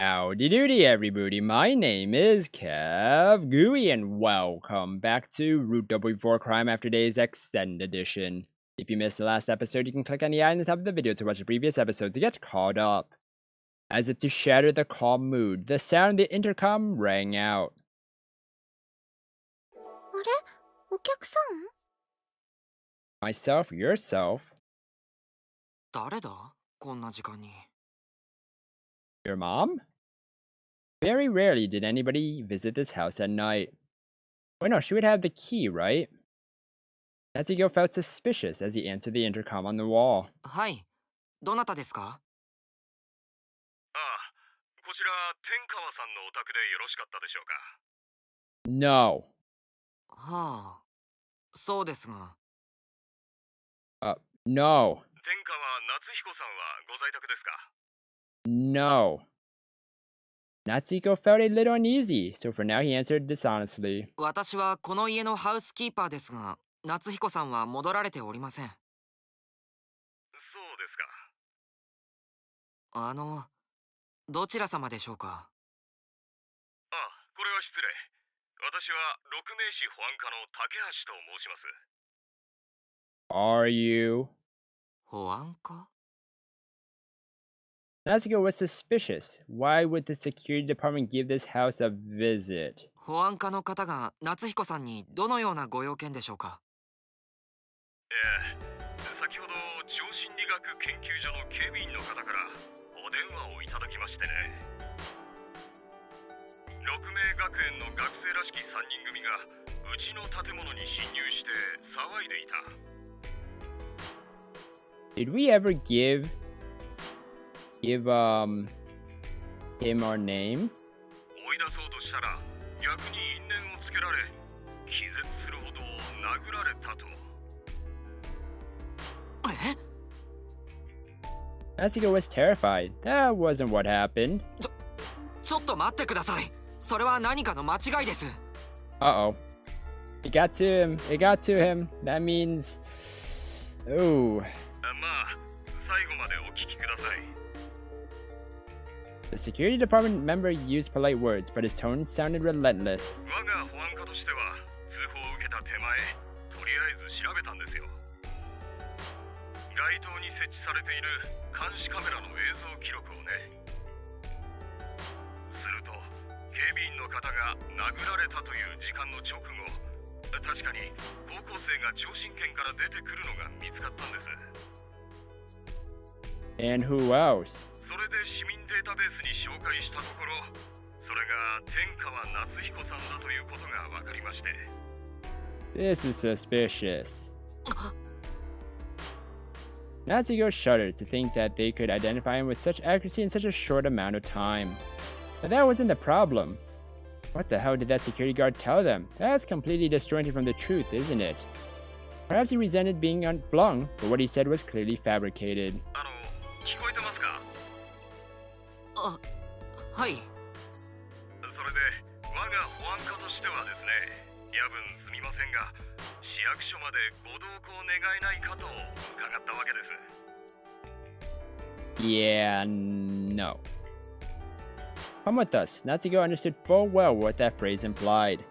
Howdy doody everybody, my name is KevGuuey and welcome back to Root Double Before Crime After Days Extended Edition. If you missed the last episode, you can click on the eye on the top of the video to watch the previous episode to get caught up. As if to shatter the calm mood, the sound of the intercom rang out. Myself, yourself. Your mom? Very rarely did anybody visit this house at night. Wait, no, she would have the key, right? Natsuko felt suspicious as he answered the intercom on the wall. はい。どなたですかああ、こちら天川さんのお宅でよろしかったでしょうか。 No. はあ。そうですが。 No. 天川夏彦さんはご在宅ですか No. Natsuko felt a little uneasy, so for now he answered dishonestly. 私はこの家のハウスキーパーですが、夏彦さんは戻られておりません。そうですか。あの、どちら様でしょうか？ああ、これは失礼。私は六名士保安課の竹橋と申します。Are you? 保安課？Natsuko was suspicious? Why would the security department give this house a visit? 保安課の方が夏彦さんにどのようなご用件でしょうか？ええ、先ほど超心理学研究所の警備員の方からお電話をいただきましてね。六名学園の学生らしき三人組がうちの建物に侵入して騒いでいた。Did we ever give give um him our name? 追い出そうとしたら逆に因縁をつけられ気絶するほど殴られたと Natsuko was terrified. That wasn't what happened. ちょっと待ってください。それは何かの間違いです。 Uh oh. It got to him. It got to him. That means. Oh. The security department member used polite words, but his tone sounded relentless. And who else? それで市民データベースに紹介したところそれが天川夏彦さんだということが分かりまして This is suspicious. Natsuko shuddered to think that they could identify him with such accuracy in such a short amount of time. But that wasn't the problem. What the hell did that security guard tell them? That's completely disjointed from the truth, isn't it? Perhaps he resented being unflung, but what he said was clearly fabricated. あ、はい。それで我が保安課としてはですね夜分すみませんが市役所までご同行願えないかと伺ったわけです Yeah, no. Come with us. Natsuko understood full well what that phrase implied.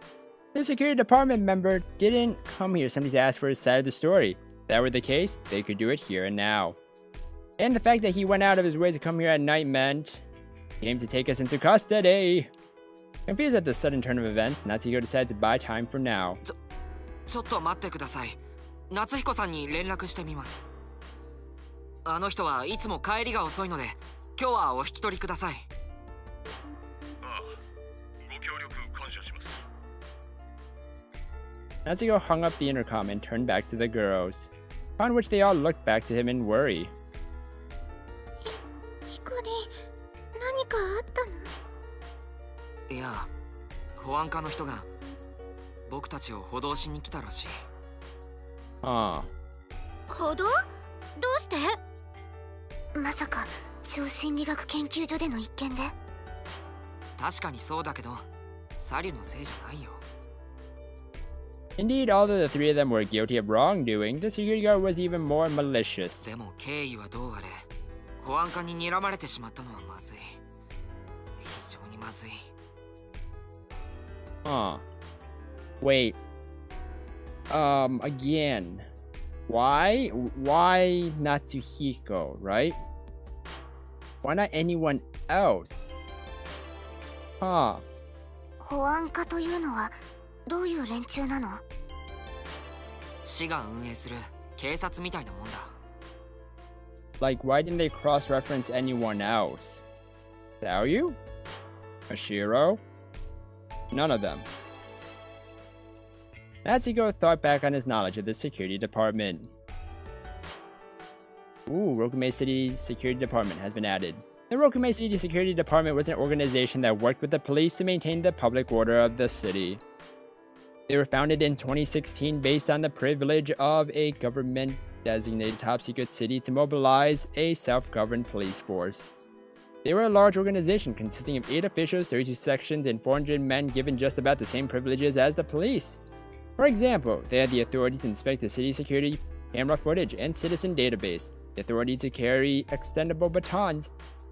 The security department member didn't come here simply to ask for his side of the story. If that were the case, they could do it here and now. And the fact that he went out of his way to come here at night meant he came to take us into custody. Confused at the sudden turn of events, Natsuko decided to buy time for now. ちょっと待ってください。夏彦さんに連絡してみます。あの人はいつも帰りが遅いので、今日はお引き取りください。ああご協力感謝します Natsuko hung up the intercom and turned back to the girls, upon which they all looked back to him in worry. いや、保安課の人が僕たちを補導しに来たらしい。Huh. 歩道どうして？まさか超心理学研究所での一件で？確かにそうだけど、サリュのせいじゃないよ。Indeed, although the three of them were guilty of wrongdoing, the security guard was even more malicious. でも経緯はどうあれ保安課に睨まれてしまったのはまずい非常にまずい Huh. Wait. Um, again. Why? Why Natsuhiko, right? Why not anyone else? Huh. 保安課というのはどういう連中なの市が運営する警察みたいなもんだ Like, why didn't they cross reference anyone else? Saoyu? Ashiro? None of them. Natsuko thought back on his knowledge of the security department. Ooh, Rokume City Security Department has been added. The Rokume City Security Department was an organization that worked with the police to maintain the public order of the city. They were founded in 2016 based on the privilege of a government designated top secret city to mobilize a self governed police force. They were a large organization consisting of 8 officials, 32 sections, and 400 men given just about the same privileges as the police. For example, they had the authority to inspect the city security camera footage and citizen database, the authority to carry extendable batons,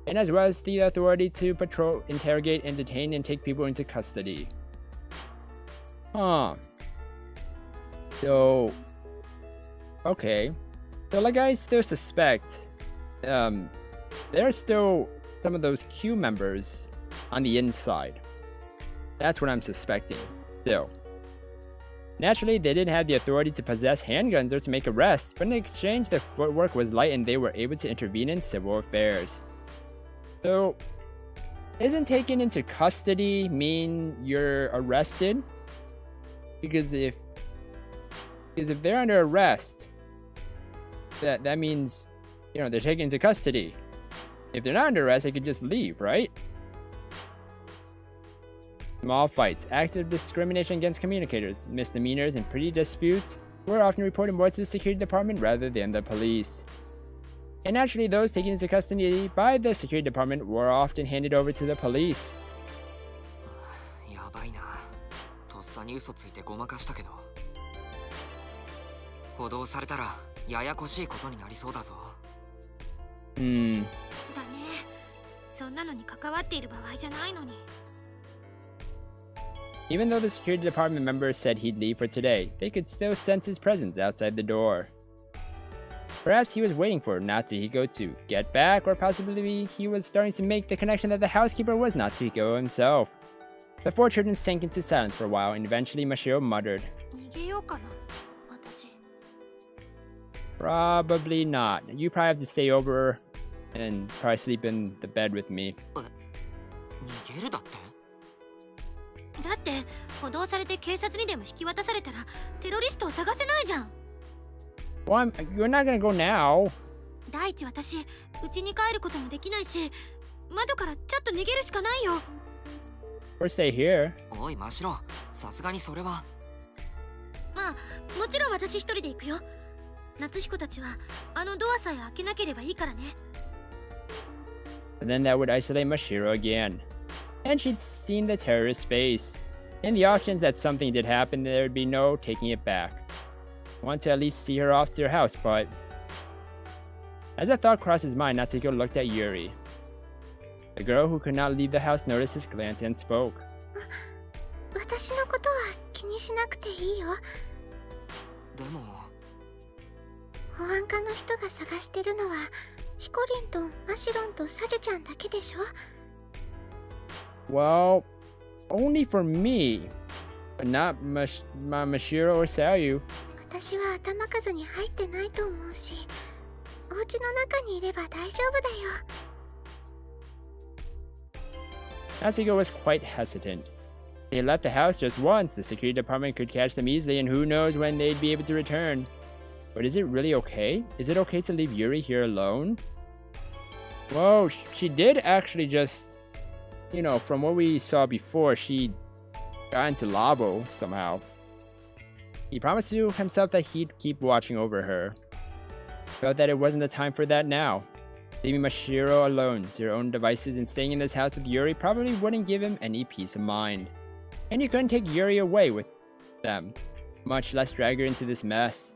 and as well as the authority to patrol, interrogate, and detain and take people into custody. Huh. So, okay. So, like I still suspect, um, there are still some of those Q members on the inside. That's what I'm suspecting, still. Naturally, they didn't have the authority to possess handguns or to make arrests, but in exchange, their footwork was light and they were able to intervene in civil affairs. So, isn't taken into custody mean you're arrested? Because if because if they're under arrest, that that means you know they're taken into custody. If they're not under arrest, they could just leave, right? Small fights, active discrimination against communicators, misdemeanors, and petty disputes were often reported more to the security department rather than the police. And naturally, those taken into custody by the security department were often handed over to the police. うだぞ Hmm. だねそんなのに関わっている場合じゃないのに Even though the security department members said he'd leave for today, they could still sense his presence outside the door. Perhaps he was waiting for Natsuhiko to get back, or possibly he was starting to make the connection that the housekeeper was Natsuhiko himself. The four children sank into silence for a while, and eventually Mashiro muttered, 逃げようかな私 Probably not. You probably have to stay over and probably sleep in the bed with me. 逃げるだってだって補導されて警察にでも引き渡されたらテロリストを探せないじゃん Well, I'm, you're not gonna go now. 第一私家に帰ることもできないし窓からちょっと逃げるしかないよ Or stay here. おい真白さすがにそれはまあもちろん私一人で行くよ夏彦たちはあのドアさえ開けなければいいからね But then that would isolate Mashiro again. And she'd seen the terrorist's face. In the auctions that something did happen, there'd be no taking it back. I Want to at least see her off to her house, but... As a thought crossed his mind, Natsuko looked at Yuri. The girl who could not leave the house noticed his glance and spoke. 私のことは気にしなくていいよでも保安課の人が探してるのはヒコリンとマシロンとサジュちゃんだけでしょ Well, only for me. But not Mash- Ma- Mashiro or Sayu. 私は頭数に入ってないと思うしお家の中にいれば大丈夫だよ Natsuko was quite hesitant. They left the house just once, the security department could catch them easily, and who knows when they'd be able to return. But is it really okay? Is it okay to leave Yuri here alone? Whoa, she did actually just, you know, from what we saw before, she got into Labo somehow. He promised to himself that he'd keep watching over her. Felt that it wasn't the time for that now. Leaving Mashiro alone to her own devices and staying in this house with Yuri probably wouldn't give him any peace of mind. And he couldn't take Yuri away with them, much less drag her into this mess.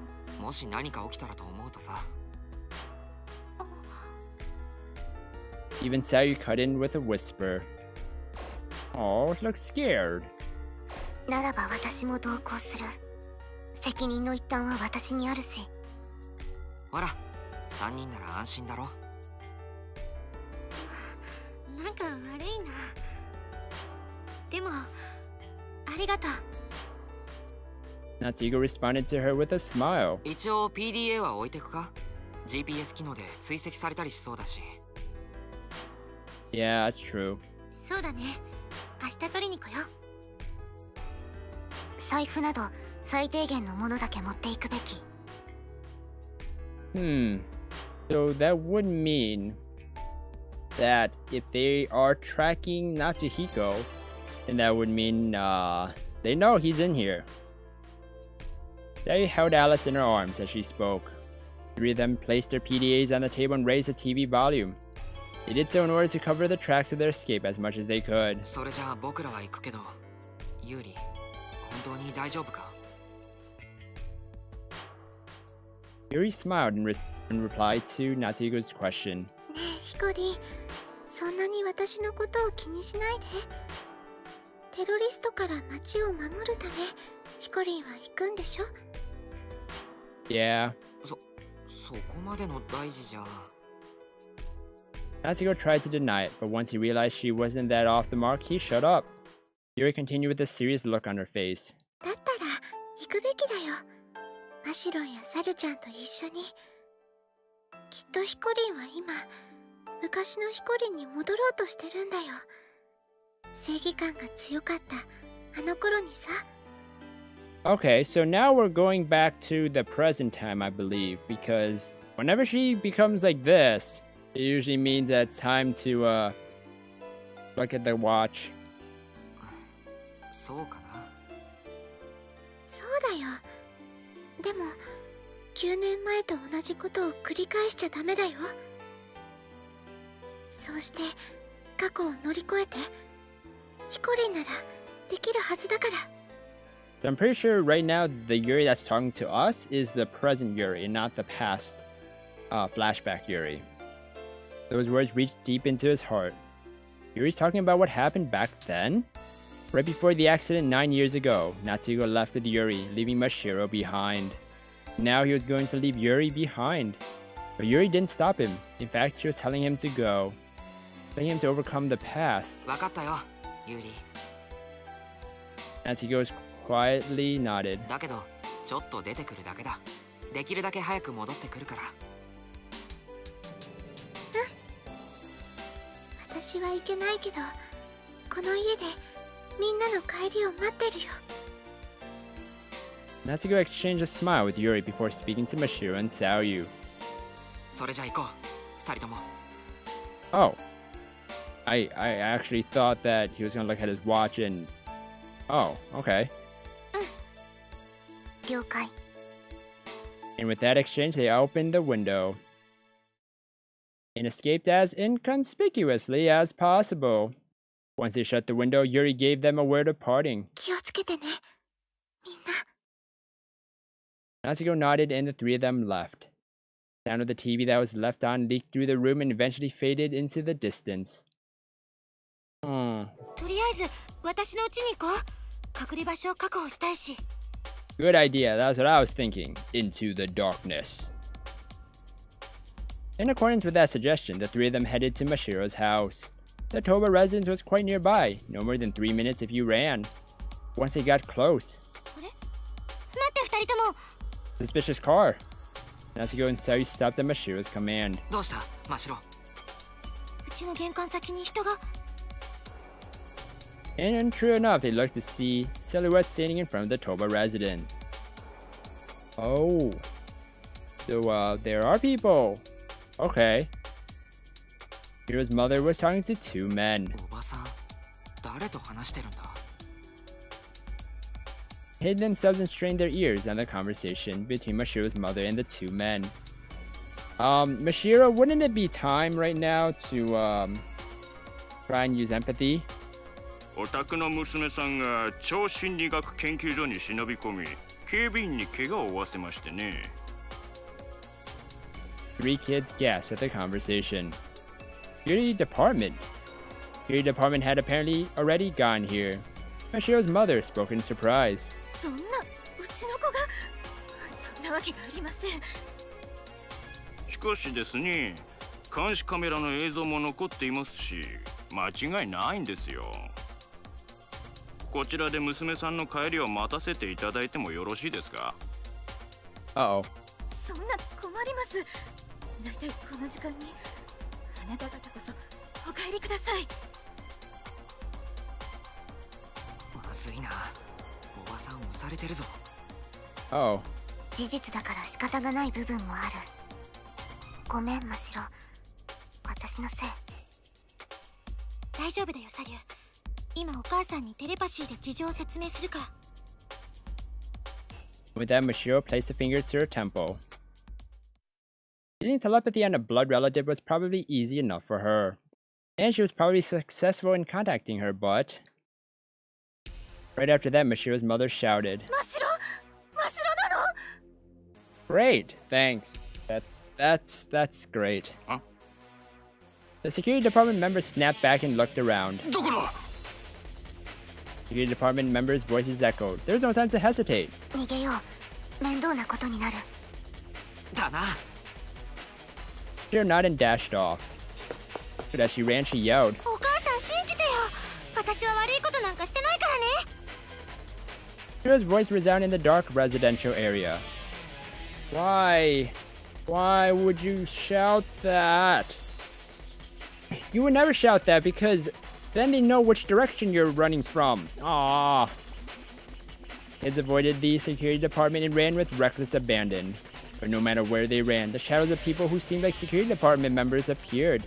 もし何か起きたらと思うとさ。Even Sayu cut in with a whisper. Oh, looks scared. ならば私も同行する。責任の一端は私にあるし。ほら3人なら安心だろ。なんか悪いな。でもありがとう Natsuhiko responded to her with a smile. 一応 PDA は置いてくか GPS 機能で追跡されたりしそうだし Yeah, that's true. そうだね明日取りに来よう財布など最低限のものだけ持っていくべき Hmm. So that would mean that if they are tracking Natsuhiko, then that would mean uh, they know he's in here. They held Alice in her arms as she spoke. Three of them placed their PDAs on the table and raised the TV volume. They did so in order to cover the tracks of their escape as much as they could. それじゃあ僕らは行くけどユーリ本当に大丈夫か Yuri smiled in, res- in reply to Natsuhiko's question. ねえヒコリそんなに私のことを気にしないでテロリストから町を守るため ヒコリンは行くんでしょ Yeah. そこまでの大事じゃ Natsuko tried to deny it, but once he realized she wasn't that off the mark, he shut up. Yuri continued with a serious look on her face. だったら行くべきだよマシロンやサルちゃんと一緒にきっとヒコリンは今昔のヒコリンに戻ろうとしてるんだよ正義感が強かったあの頃にさ Okay, so now we're going back to the present time, I believe, because whenever she becomes like this, it usually means that it's time to uh look at the watch. そうかなそうだよでも9年前と同じことを繰り返しちゃダメだよそうして過去を乗り越えてヒコリンならできるはずだから So I'm pretty sure right now the Yuri that's talking to us is the present Yuri and not the past uh, flashback Yuri. Those words reached deep into his heart. Yuri's talking about what happened back then? Right before the accident nine years ago, Natsuko left with Yuri, leaving Mashiro behind. Now he was going to leave Yuri behind. But Yuri didn't stop him. In fact, she was telling him to go, telling him to overcome the past. 分か quietly nodded. だけど、ちょっと出てくるだけだ。できるだけ早く戻ってくるから。うん。私は行けないけど、この家でみんなの帰りを待ってるよ。Natsugo exchanged a smile with Yuri before speaking to Mashiro and Sayu. Oh, I, I actually thought that he was going to look at his watch and... Oh, okay. And with that exchange, they opened the window and escaped as inconspicuously as possible. Once they shut the window, Yuri gave them a word of parting. Natsuko nodded and the three of them left. The sound of the TV that was left on leaked through the room and eventually faded into the distance. Hmm. Good idea, that's what I was thinking. Into the darkness. In accordance with that suggestion, the three of them headed to Mashiro's house. The Toba residence was quite nearby, no more than three minutes if you ran. Once they got close, 待って二人とも suspicious car. Natsuko and Sayu stopped at Mashiro's command. どうした真城うちの玄関先に人が And true enough, they looked to see Silhouette standing in front of the Toba resident. Oh. So, uh, there are people. Okay. Hiro's mother was talking to two men. Hid themselves and strained their ears on the conversation between Mashiro's mother and the two men. Um, Mashiro, wouldn't it be time right now to, um, try and use empathy? お宅の娘さんが超心理学研究所に忍び込み警備員に怪我を負わせましてね Three kids gasped at the conversation. Security department. Security department had apparently already gone here. Mashiro's mother spoke in surprise. そんなうちの子がそんなわけがありませんしかしですね監視カメラの映像も残っていますし間違いないんですよこちらで娘さんの帰りを待たせていただいてもよろしいですか？Uh oh. そんな困ります。大体この時間にあなた方こそお帰りください。まずいな。おばさん押されてるぞ。Oh. 事実だから仕方がない部分もある。ごめん真白。私のせい。大丈夫だよサリュー 今お母さんにテレパシーで事情を説明するから With that, Mashiro placed a finger to her temple. Getting telepathy on a blood relative was probably easy enough for her. And she was probably successful in contacting her, but... Right after that, Mashiro's mother shouted, 真っ白真っ白なの Great, thanks. That's that's that's great. Huh? The security department member snapped back and looked around. Security department members' voices echoed. There's no time to hesitate. She nodded and dashed off. But as she ran, she yelled. Shira's voice resounded in the dark residential area. Why? Why would you shout that? You would never shout that because then they know which direction you're running from. Ah. Kids avoided the security department and ran with reckless abandon. But no matter where they ran, the shadows of people who seemed like security department members appeared.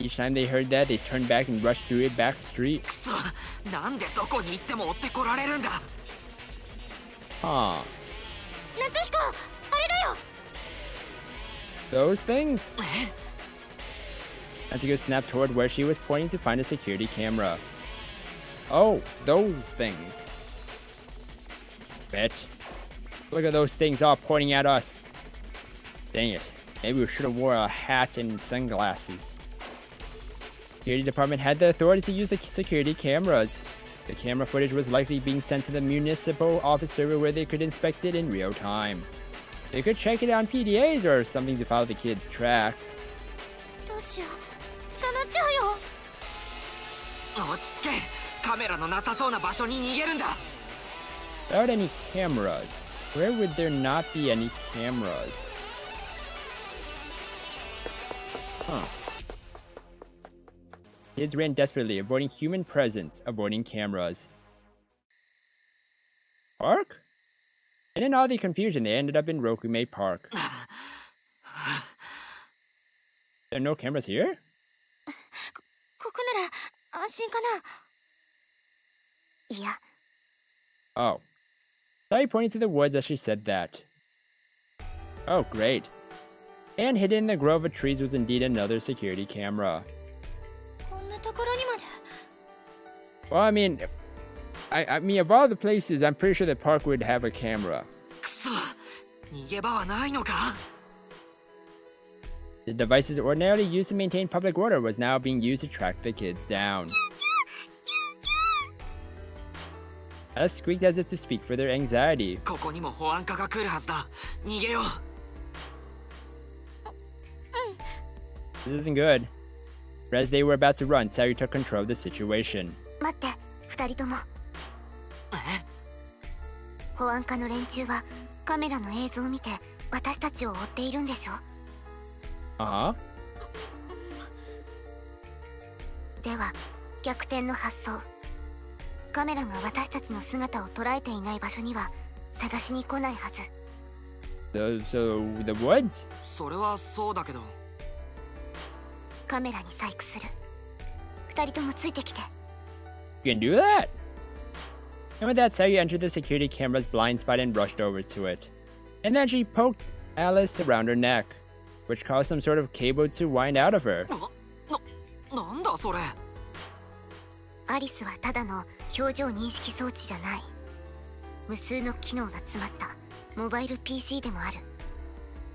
Each time they heard that, they turned back and rushed through a back street. Huh. Those things? Natsuko snapped toward where she was pointing to find a security camera. Oh, those things. Bitch. Look at those things all pointing at us. Dang it. Maybe we should have wore a hat and sunglasses. Security department had the authority to use the security cameras. The camera footage was likely being sent to the municipal office server where they could inspect it in real time. They could check it on PDAs or something to follow the kids' tracks. どうしよう捕まっちゃうよ 落ち着けカメラのなさそうな場所に逃げるんだ Without any cameras, where would there not be any cameras? Huh. Kids ran desperately, avoiding human presence, avoiding cameras. Park? And in all the confusion, they ended up in Rokume Park. There are no cameras here? Oh. Sayu pointed to the woods as she said that. Oh, great. And hidden in the grove of trees was indeed another security camera. Well, I mean, I, I mean, of all the places, I'm pretty sure the park would have a camera. The devices ordinarily used to maintain public order was now being used to track the kids down. Alice squeaked as if to speak for their anxiety. This isn't good. As they were about to run, Sayu took control of the situation. Wait, 待って二人ともえ保安課の連中はカメラの映像を見て私たちを追っているんでしょ Uh huh. では逆転の発想カメラが私たちの姿を捉えていない場所には探しに来ないはず So, so the woods? それはそうだけどカメラに細工する二人ともついてきて You can do that? And with that, Sayu entered the security camera's blind spot and rushed over to it. And then she poked Alice around her neck, Which caused some sort of cable to wind out of her. ななんだそれアリスはただの表情認識装置じゃない無数の機能が詰まったモバイル PC でもある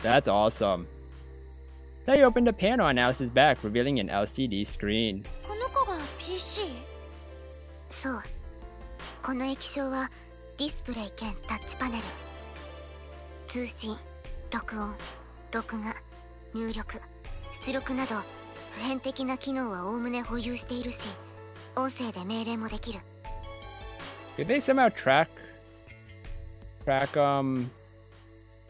That's awesome. Sayu opened a panel on Alice's back, revealing an LCD screen. この子が PC? そうこの液晶はディスプレイ兼タッチパネル通信録音録画入力出力など普遍的な機能はおおむね保有しているし音声で命令もできる Did they somehow track track um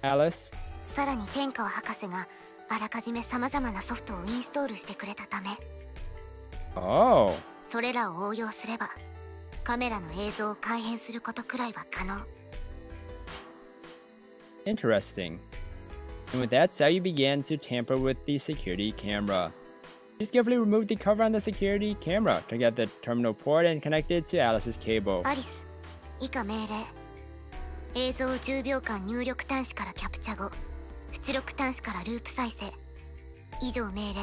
Alice? さらに天川博士があらかじめ様々なソフトをインストールしてくれたため Oh. それらを応用すればカメラの映像を改変することくらいは可能 Interesting. And with that, Sayu began to tamper with the security camera. She skillfully removed the cover on the security camera, took out the terminal port, and connected it to Alice's cable. アリス以下命令映像を10秒間入力端子からキャプチャ後出力端子からループ再生以上命令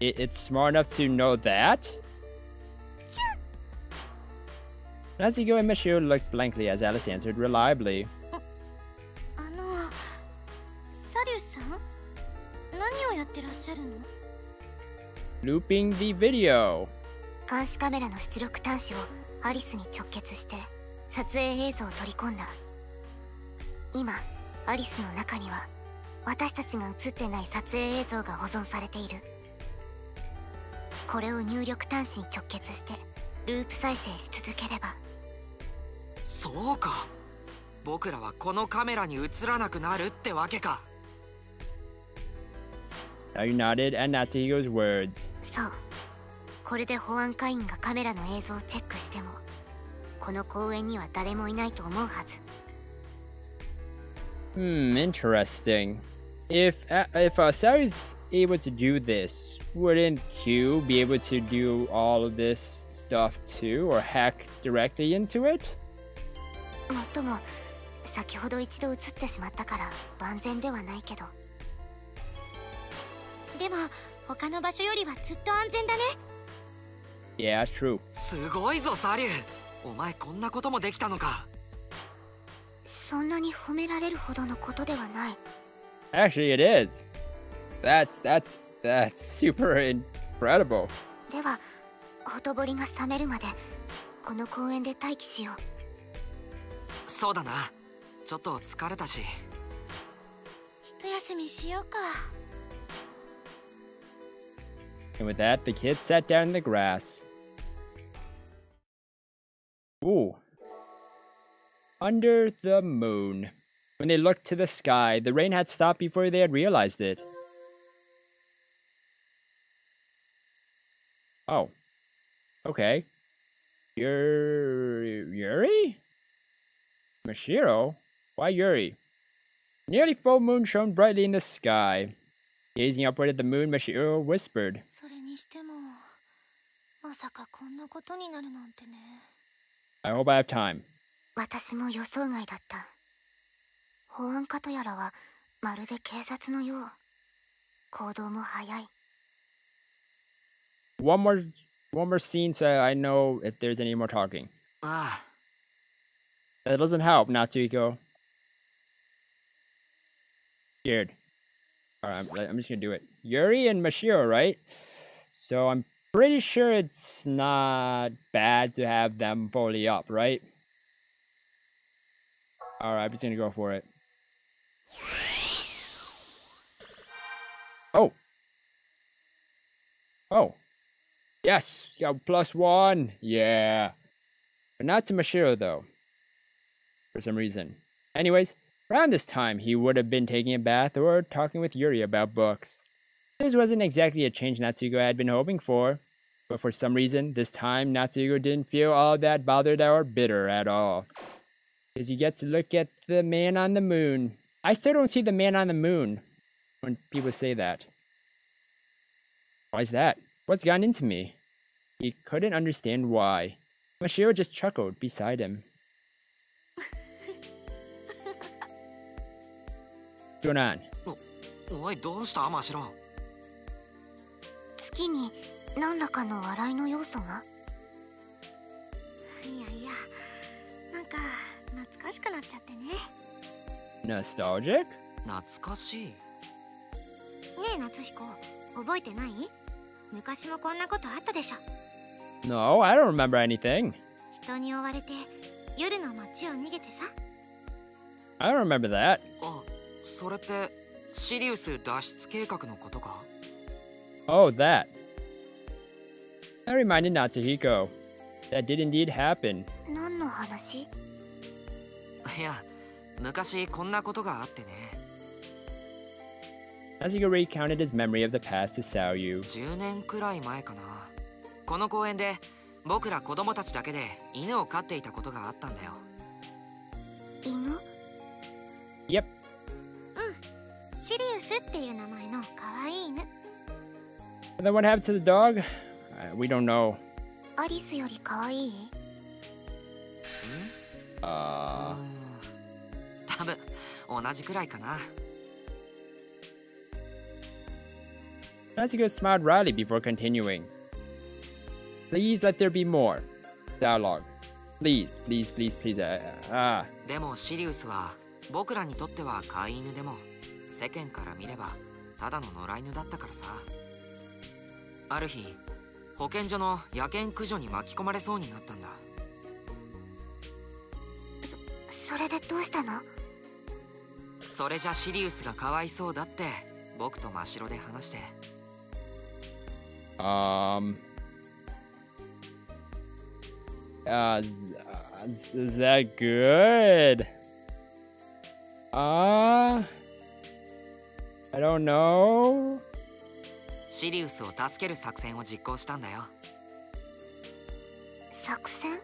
It, it's smart enough to know that? Natsuko and Michiru looked blankly as Alice answered reliably. しゃるの？Looping the video. 監視カメラの出力端子をアリスに直結して撮影映像を取り込んだ。今アリスの中には私たちが映ってない撮影映像が保存されている。これを入力端子に直結してループ再生し続ければ。そうか。僕らはこのカメラに映らなくなるってわけか I nodded at Natsuhiko's words. そうこれで保安課員がカメラの映像をチェックしてもこの公園には誰もいないと思うはず Hmm, interesting. If uh, if uh, Sari's able to do this, wouldn't Q be able to do all of this stuff too, or hack directly into it? もっとも先ほど一度映ってしまったから万全ではないけどでも他の場所よりはずっと安全だね。Yeah, that's true. すごいぞサリュー。お前こんなこともできたのか。そんなに褒められるほどのことではない。Actually, it is. That's that's that's super incredible. ではほとぼりが冷めるまでこの公園で待機しよう。そうだな。ちょっと疲れたし。一休みしようか And with that, the kids sat down in the grass. Ooh. Under the moon. When they looked to the sky, the rain had stopped before they had realized it. Oh. Okay. Yuri? Yuri? Mashiro? Why Yuri? Nearly full moon shone brightly in the sky. Gazing upward at the moon, Mashiro whispered. それにしてもまさかこんなことになるなんてね I hope I have time. 私も予想外だった保安課とやらはまるで警察のよう行動も早い One more, one more scene so I know if there's any more talking. あ That doesn't help, Natsuko. Scared. Alright, I'm, I'm just gonna do it. Yuri and Mashiro, right? So I'm pretty sure it's not bad to have them fully up, right? Alright, I'm just gonna go for it. Oh. Oh. Yes, got plus one. Yeah. But not to Mashiro though. For some reason. Anyways, around this time he would have been taking a bath or talking with Yuri about books. This wasn't exactly a change Natsuko had been hoping for, but for some reason, this time Natsuko didn't feel all that bothered or bitter at all. Because you get to look at the man on the moon. I still don't see the man on the moon when people say that. Why's that? What's gotten into me? He couldn't understand why. Mashiro just chuckled beside him. going on? おいどうしたマシロ月に何らかの笑いの要素がいやいやなんか懐かしくなっちゃってね Nostalgic? 懐かしいねえ夏彦覚えてない昔もこんなことあったでしょ No, I don't remember anything. 人に追われて夜の街を逃げてさ I don't remember that. あ それってシリウス脱出計画のことか Oh, that. I reminded Natsuhiko. That did indeed happen. 何の話いや、昔こんなことがあってね。Natsuhiko recounted his memory of the past to Sayu. 10年くらい前かな。この公園で僕ら子供たちだけで犬を飼っていたことがあったんだよ。犬 Yep, シリウスっていう名前の可愛い犬 And then what happened to the dog? Uh, we don't know. アリスより可愛い Uh, 多分同じくらいかな Natsuko smiled wryly before continuing. Please let there be more. Dialogue. Please, please, please, please. Uh, ah. でもシリウスは僕らにとっては飼い犬でも 世間から見ればただの野良犬だったからさある日保健所の野犬駆除に巻き込まれそうになったんだそれでどうしたの？それじゃシリウスがかわいそうだって僕と真っ白で話して Um. Uh, is, is that good? Uh. I don't know. シリウスを助ける作戦を実行したんだよ作戦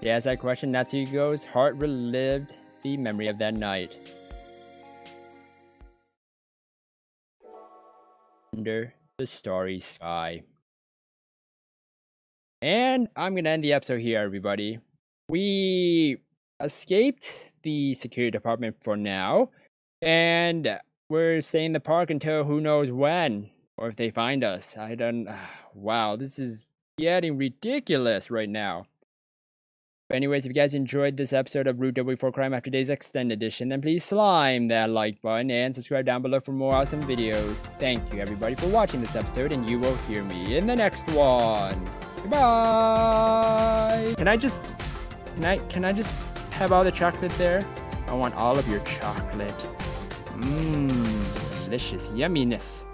Yeah, as I questioned Natsuko's heart relived the memory of that night. Under the starry sky. And I'm gonna end the episode here, everybody. We escaped the security department for now, and uh, we're staying in the park until who knows when, or if they find us. I don't. Wow, this is getting ridiculous right now. But anyways, if you guys enjoyed this episode of Root Double Before Crime After Days Extended Edition, then please slime that like button and subscribe down below for more awesome videos. Thank you everybody for watching this episode, and you will hear me in the next one. Goodbye. Can I just, can I, can I just have all the chocolate there? I want all of your chocolate. Mmm, delicious yumminess.